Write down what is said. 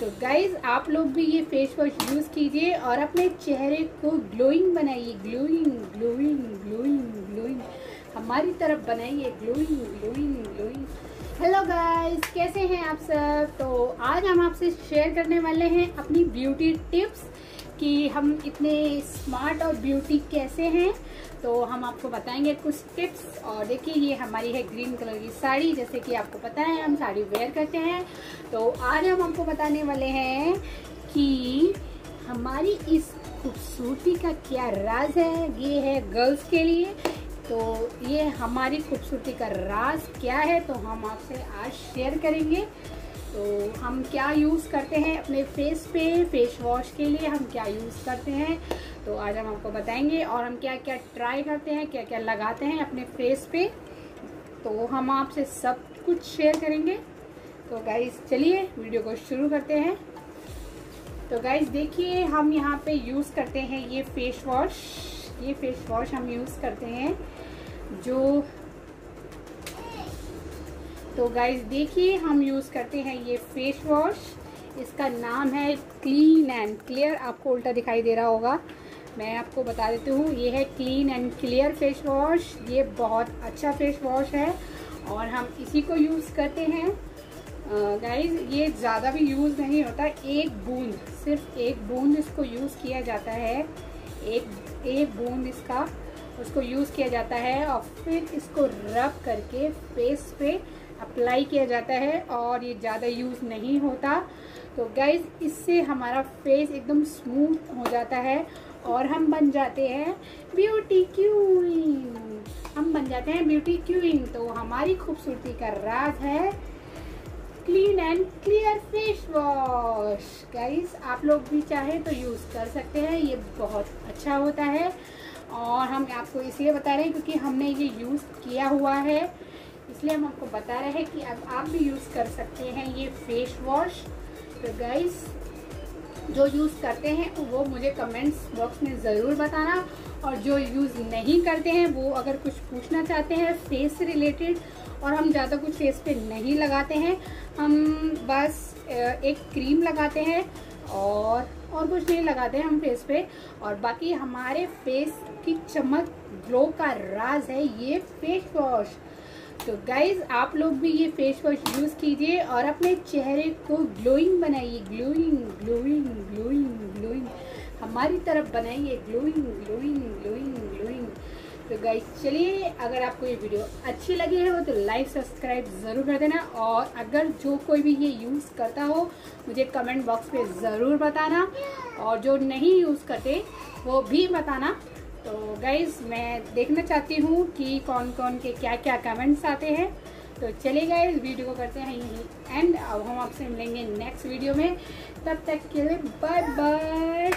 तो गाइज़ आप लोग भी ये फेस वॉश यूज़ कीजिए और अपने चेहरे को ग्लोइंग बनाइए ग्लोइंग ग्लोइंग ग्लोइंग ग्लोइंग हमारी तरफ़ बनाइए glowing glowing glowing hello guys कैसे हैं आप सब? तो आज हम आपसे शेयर करने वाले हैं अपनी ब्यूटी टिप्स कि हम इतने स्मार्ट और ब्यूटी कैसे हैं तो हम आपको बताएँगे कुछ टिप्स और देखिए, ये हमारी है ग्रीन कलर की साड़ी। जैसे कि आपको पता है, हम साड़ी वेयर करते हैं। तो आज हम आपको बताने वाले हैं कि हमारी इस खूबसूरती का क्या राज है। ये है गर्ल्स के लिए। तो ये हमारी खूबसूरती का राज क्या है तो हम आपसे आज शेयर करेंगे। तो हम क्या यूज़ करते हैं अपने फेस पे फेस वॉश के लिए हम क्या यूज़ करते हैं? तो आज हम आपको बताएँगे और हम क्या क्या ट्राई करते हैं, क्या क्या लगाते हैं अपने फेस पे। तो हम आपसे सब कुछ शेयर करेंगे। तो गाइज़ चलिए वीडियो को शुरू करते हैं। तो गाइज़ देखिए हम यहाँ पे यूज़ करते हैं ये फेस वॉश ये फेस वॉश हम यूज़ करते हैं, जो तो गाइज़ देखिए, हम यूज़ करते हैं ये फेस वॉश इसका नाम है क्लीन एंड क्लियर आपको उल्टा दिखाई दे रहा होगा। मैं आपको बता देती हूँ, ये है clean and clear face wash ये बहुत अच्छा फेस वॉश है और हम इसी को यूज़ करते हैं। गाइज़ ये ज़्यादा भी यूज़ नहीं होता। एक बूंद, सिर्फ़ एक बूंद इसको यूज़ किया जाता है। एक एक बूंद इसका उसको यूज़ किया जाता है और फिर इसको रब करके फेस पे अप्लाई किया जाता है और ये ज़्यादा यूज़ नहीं होता। तो गाइज़ इससे हमारा फेस एकदम स्मूथ हो जाता है और हम बन जाते हैं ब्यूटी क्यूइन हम बन जाते हैं ब्यूटी क्यूइन तो हमारी खूबसूरती का राज है clean and clear face wash guys आप लोग भी चाहे तो यूज़ कर सकते हैं। ये बहुत अच्छा होता है। और हम आपको इसलिए बता रहे हैं क्योंकि हमने ये यूज़ किया हुआ है। इसलिए हम आपको बता रहे हैं कि अब आप भी यूज़ कर सकते हैं ये फेस वॉश तो गाइस जो यूज़ करते हैं वो मुझे कमेंट्स बॉक्स में ज़रूर बताना। और जो यूज़ नहीं करते हैं, वो अगर कुछ पूछना चाहते हैं फेस से रिलेटेड और हम ज़्यादा कुछ फेस पे नहीं लगाते हैं, हम बस एक क्रीम लगाते हैं, और और कुछ नहीं लगाते हैं हम फेस पे। और बाकी हमारे फेस की चमक ग्लो का राज है ये फेस वॉश तो गाइज़ आप लोग भी ये फेस वॉश यूज़ कीजिए और अपने चेहरे को ग्लोइंग बनाइए ग्लोइंग ग्लोइंग ग्लोइंग ग्लोइंग हमारी तरफ़ बनाइए ग्लोइंग ग्लोइंग ग्लोइंग ग्लोइंग तो गाइज़ चलिए, अगर आपको ये वीडियो अच्छी लगी हो तो लाइक सब्सक्राइब ज़रूर कर देना और अगर जो कोई भी ये यूज़ करता हो, मुझे कमेंट बॉक्स में ज़रूर बताना और जो नहीं यूज़ करते, वो भी बताना। तो गाइज़ मैं देखना चाहती हूँ कि कौन कौन के क्या क्या कमेंट्स आते हैं। तो चले गए इस वीडियो को करते हैं यहीं। एंड अब हम आपसे मिलेंगे नेक्स्ट वीडियो में। तब तक के लिए बाय बाय